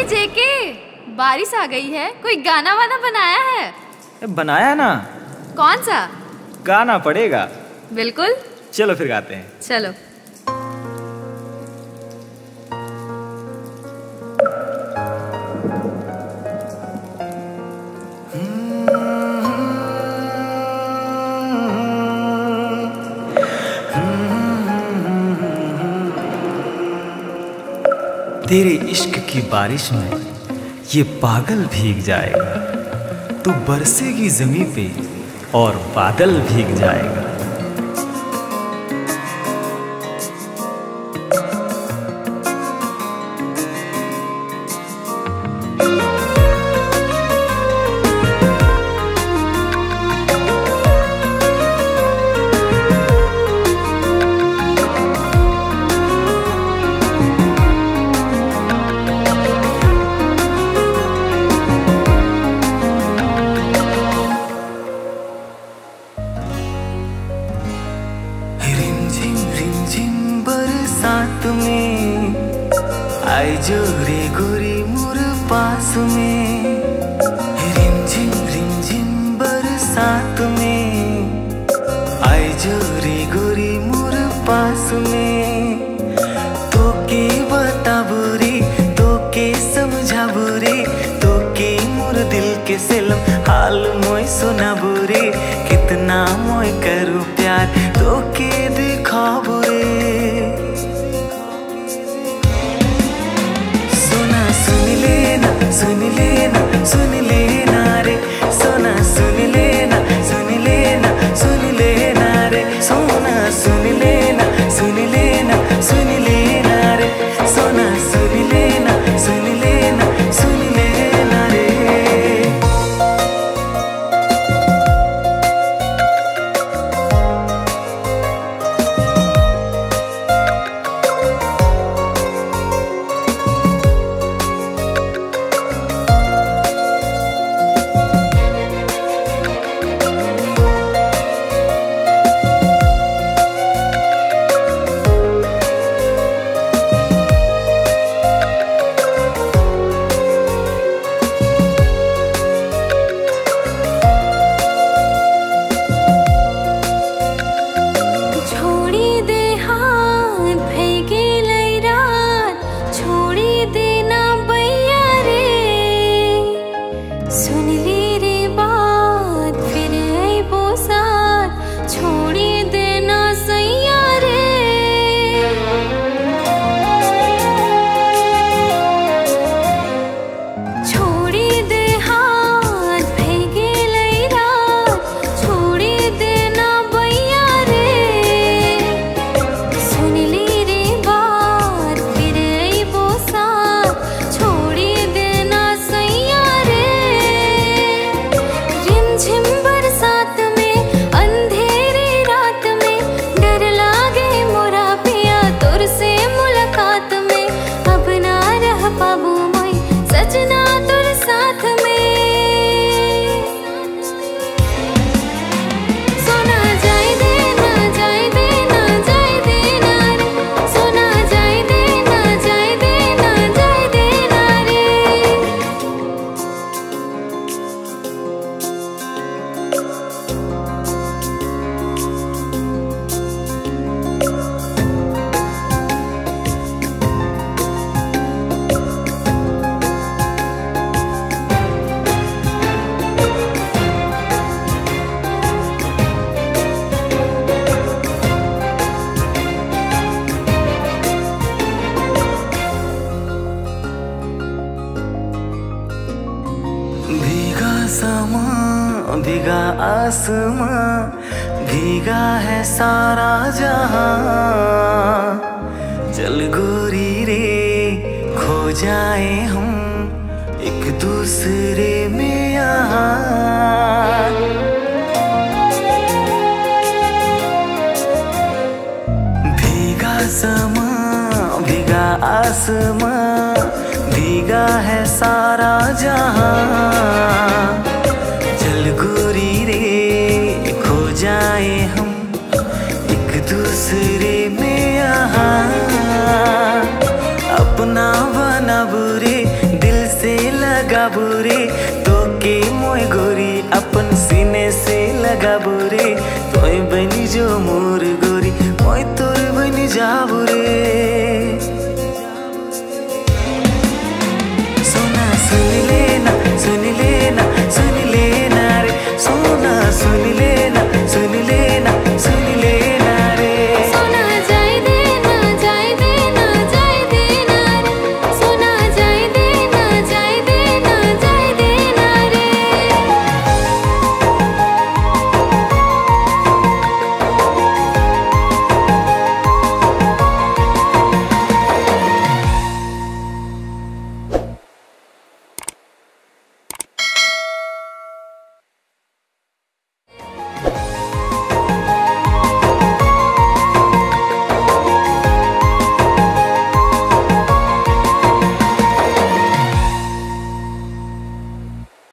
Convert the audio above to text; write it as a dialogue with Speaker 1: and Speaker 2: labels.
Speaker 1: ओए जेके बारिश आ गई है। कोई गाना वाना बनाया है?
Speaker 2: बनाया ना।
Speaker 1: कौन सा?
Speaker 2: गाना पड़ेगा।
Speaker 1: बिल्कुल।
Speaker 2: चलो फिर गाते हैं।
Speaker 1: चलो।
Speaker 2: तेरे इश्क की बारिश में ये पागल भीग जाएगा। तू बरसेगी जमी पे और बादल भीग जाएगा। आए जो रे गोरी मुर पास में, रिमझिम रिमझिम बरसात में। आए जो रे गोरी मुर पास में तो के बता बुरी तो के समझा बुरी तो के मोर दिल के सिलम, हाल मोय सुना बुरे कितना मोय करूँ प्यार तो के दिखा बुरे सुन लेना सुन लेना
Speaker 1: भीगा
Speaker 2: आसमां, भीगा है सारा जहाँ। चल गोरी रे, खो जाए हम एक दूसरे में यहाँ। भीगा समा भीगा आसमां, भीगा है सारा जहाँ। एक में अपना बना बुरे दिल से लगा बुरे तो के मोय गोरी, अपन सीने से लगा बुरे तो बनी जो मोर।